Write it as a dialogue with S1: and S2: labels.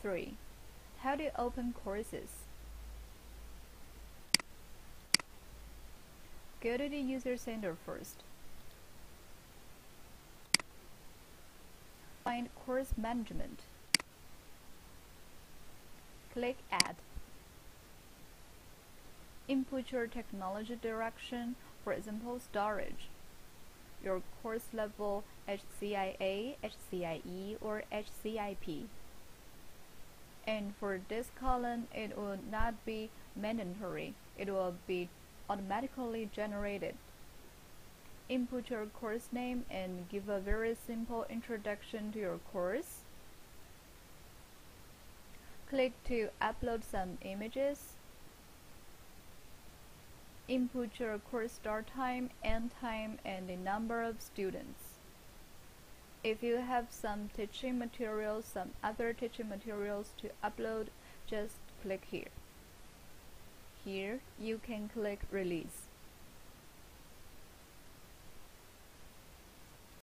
S1: 3. How to open courses. Go to the User Center first. Find Course Management. Click Add. Input your technology direction, for example storage, your course level HCIA, HCIE, or HCIP. And for this column, it will not be mandatory. It will be automatically generated. Input your course name and give a very simple introduction to your course. Click to upload some images. Input your course start time, end time, and the number of students. If you have some teaching materials, some other teaching materials to upload, just click here. Here, you can click Release.